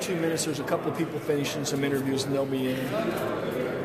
two minutes. There's a couple of people finishing some interviews, and they'll be in.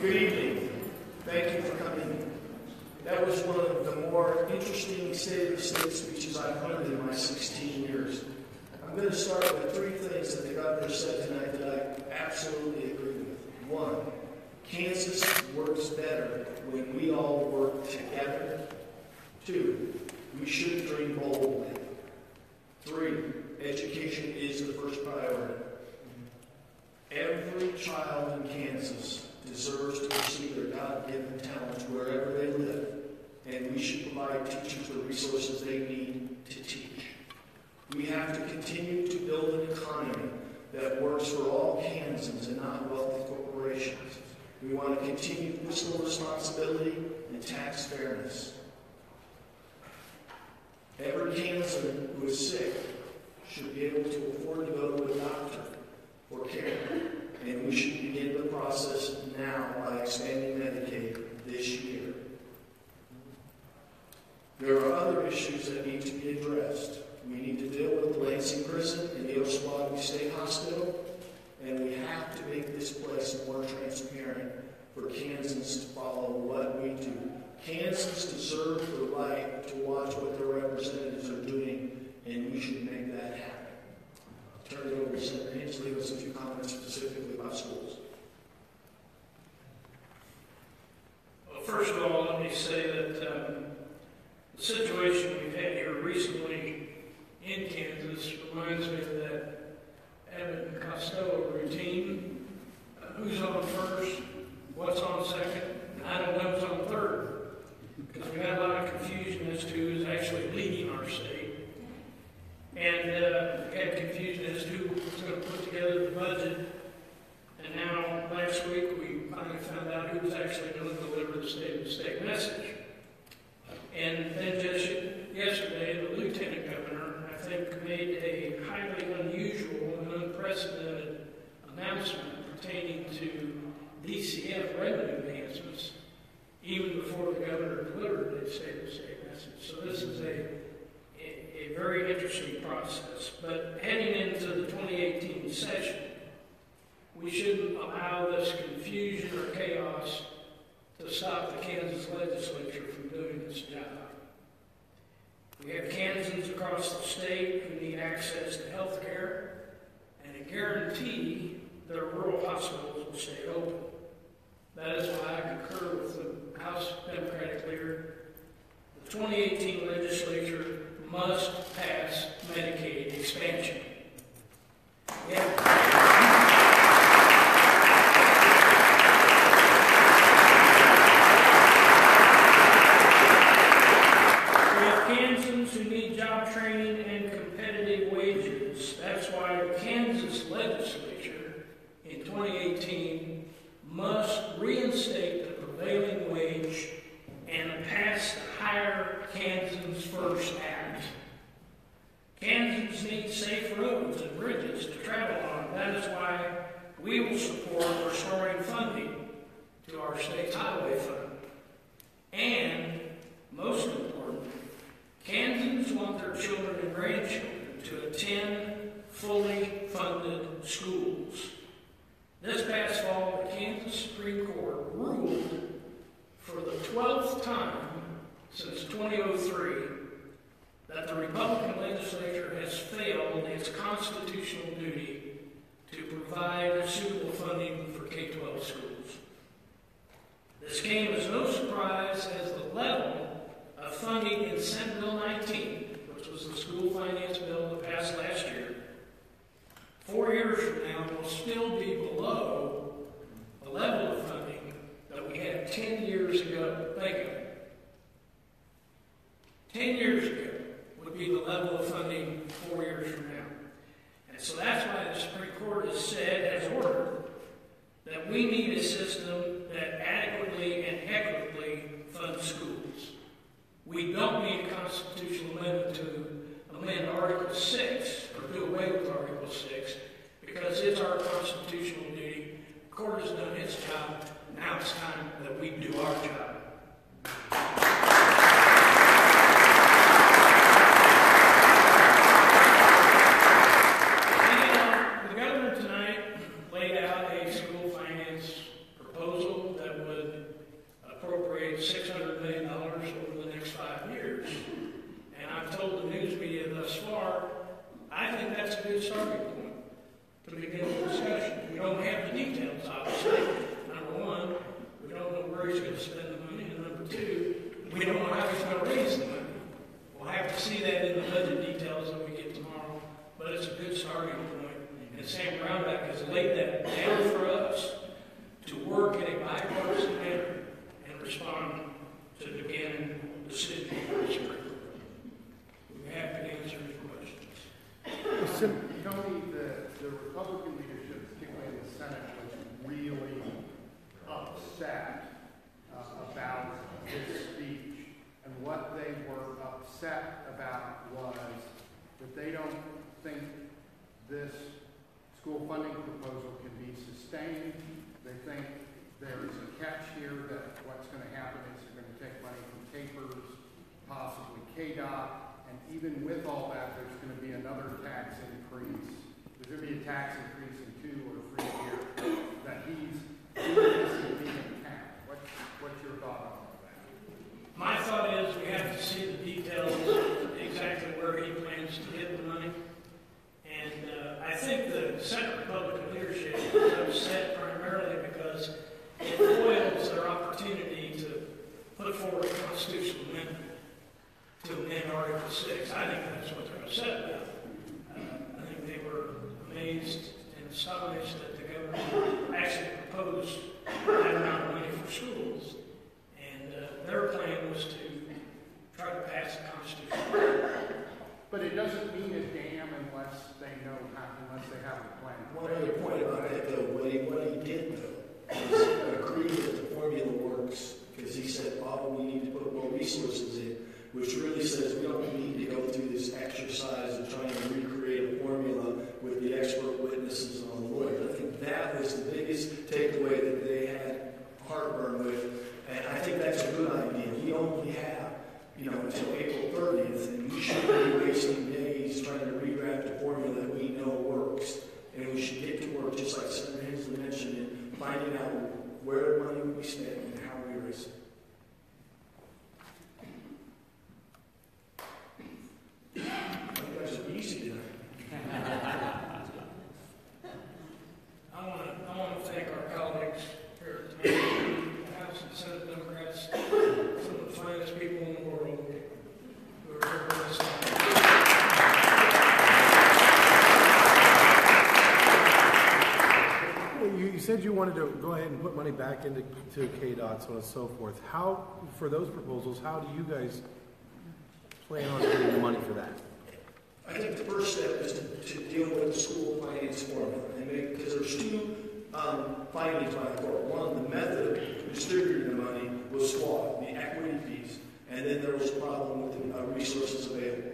Good evening. Thank you for coming. That was one of the more interesting State of State speeches I've heard in my 16 years. I'm going to start with three things that the governor said tonight that I absolutely agree with. One, Kansas works better when we all work together. Two, we should dream boldly. Three, education is the first priority. Every child in Kansas deserves to receive their God-given talents wherever they live, and we should provide teachers the resources they need to teach. We have to continue to build an economy that works for all Kansans and not wealthy corporations. We want to continue fiscal responsibility and tax fairness. Every Kansan who is sick should be able to afford to go to a doctor for care. And we should begin the process now by expanding Medicaid this year. There are other issues that need to be addressed. We need to deal with Lansing Prison and the Osawatomie State Hospital, and we have to make this place more transparent for Kansans to follow what we do. Kansans deserve the right to watch what their representatives are doing, and we should make that happen turn it over to Senator Hensley with a few comments specifically about schools. Well, first of all, let me say that um, the situation we've had here recently in Kansas reminds me of that Abbott and Costello routine. Uh, who's on first? What's on second? And I don't know who's on third. Because we had a lot of confusion as to who's actually. And uh, had confusion as to who was going to put together the budget. And now, last week, we finally found out who was actually going to deliver the state of the state message. And then just yesterday, the lieutenant governor, I think, made a highly unusual and unprecedented announcement pertaining to DCF revenue enhancements, even before the governor delivered the state of the state message. So this is a, a, a very interesting process. But heading into the 2018 session, we shouldn't allow this confusion or chaos to stop the Kansas legislature from doing its job. We have Kansans across the state who need access to health care and a guarantee their rural That is why I concur with the House Democratic leader. The 2018 legislature must pass Medicaid expansion. We have Kansans who need job training and competitive wages. That's why the Kansas legislature in 2018 must reinstate the prevailing wage and pass the Hire Kansans First Act. Kansans need safe roads and bridges to travel on. That is why we will support restoring funding to our state's highway fund. And, most importantly, Kansans want their children and grandchildren to attend fully funded schools. This past fall, the Kansas Supreme Court ruled for the 12th time since 2003 that the Republican legislature has failed its constitutional duty to provide suitable funding for K 12 schools. This came as no surprise as the level of funding in Senate Bill 19, which was the school finance bill that passed last year, four years from now will still be below the level of funding that we had 10 years ago. Think of it. 10 years ago would be the level of funding four years from now. And so that's why the Supreme Court has said, has ordered, that we need a system that adequately and equitably funds schools. We don't need a constitutional amendment to amend Article 6 or do away with Article 6 because it's our constitutional duty. The court has done its job. Now it's time that we do our job. And the governor tonight laid out a school finance proposal that would appropriate $600 million over the next five years. And I've told the news media thus far, I think that's a good starting point to begin the discussion. We don't have the details, obviously. Number one, we don't know where he's going to spend the money, and number two, we don't know how he's going to raise the money. We'll have to see that in the budget details that we get tomorrow, but it's a good starting point. And Sam Brownback has laid that down for us to work in a bipartisan manner and respond to begin the city of Springfield. We're happy to answer any questions. Tony, the, the Republican leadership, particularly in the Senate, was really upset uh, about this speech. And what they were upset about was that they don't think this school funding proposal can be sustained. They think there is a catch here that what's going to happen is they're going to take money from KPERS, possibly KDOT, and even with all that, there's going to be another tax increase. To be a tax increase in two or three years that he's doing this in being cap. What's, what's your thought on that? My thought is we have to see the details, exactly where he plans to get the money. And uh, I think the Senate Republican leadership is upset primarily because it foils their opportunity to put forward a constitutional amendment to amend Article 6. I think that's what they're upset about. Uh, I think they were amazed and astonished that the government actually proposed that amount of money for schools. And uh, their plan was to try to pass a constitution. But it doesn't mean a damn unless they know how, unless they have a plan. One other point about that though, what he, what he did though, is agree that the formula works, because he said, oh, we need to put more resources in, which really says we don't need to go through this exercise of trying to recreate a formula with the expert witnesses and all the lawyers. I think that was the biggest takeaway that they had heartburn with, and I think that's a good idea. We only have, you know, until April thirtieth, and we shouldn't be wasting days trying to redraft a formula that we know works. And we should get to work, just like Senator Hensley mentioned, in finding out where money we spend and how we raise it. You guys are easy tonight. I want to, I want to thank our colleagues here tonight, House and Senate Democrats, some of the finest people in the world who are here with us tonight. Well, You, you said you wanted to go ahead and put money back into to KDOT, so on and so forth. How, for those proposals, how do you guys plan on getting the money for that? I think the first step is to, to deal with the school finance make, because there's two, um, findings by the court. One, the method of distributing the money was flawed, the equity piece, and then there was a problem with the uh, resources available.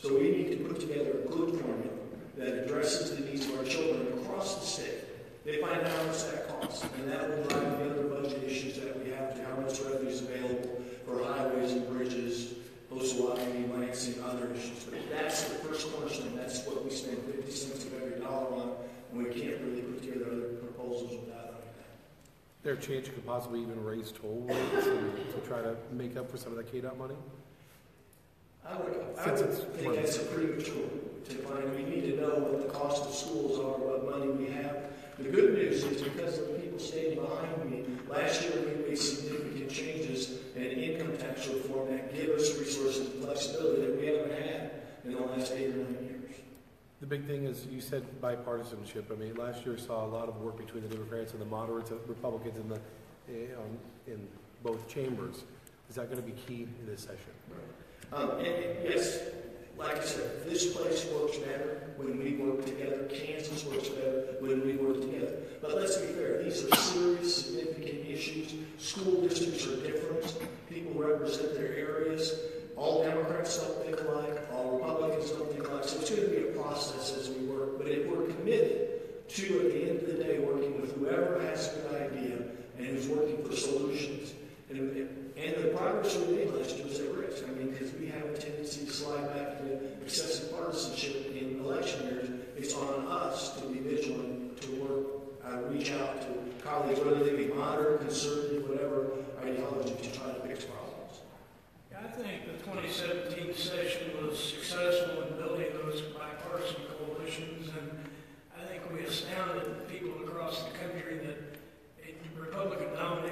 So we need to put together a good formula that addresses the needs of our children across the state. They find out how much that costs, and that will drive the other budget issues that we have, to how much revenue is available for highways and bridges, Osawatomie, Lansing, other issues. But that's the first cornerstone, that's what we spend fifty cents of every dollar on, and we can't really put together other proposals without that. there a chance you could possibly even raise toll rates and to try to make up for some of that KDOT money? I would, I would it's think that's a premature to find, we need to know what the cost of schools are, what money we have. The good news is because of the people standing behind me, last year we made significant changes in income tax reform that give us resources and flexibility that we haven't had in the last eight or nine years. The big thing is, you said bipartisanship. I mean, last year saw a lot of work between the Democrats and the moderates, and Republicans in the, eh, in both chambers. Is that gonna be key in this session? Um, and yes, like I said, this place works better when we work together. Kansas works better when we work together. But let's be fair, these are serious, significant issues. School districts are different. People represent their areas. All Democrats don't think alike. All Republicans don't think alike. So it's going to be a process as we work. But if we're committed to, at the end of the day, working with whoever has a good idea and who's working for solutions, and, and and the progress we made last year was at risk. I mean, because we have a tendency to slide back to excessive partisanship in election years. It's on us to be vigilant, to work, uh, reach out to colleagues, whether they be moderate, conservative, whatever ideology, to try to fix problems. Yeah, I think the 2017 session was successful in building those bipartisan coalitions, and I think we astounded people across the country that Republican dominated.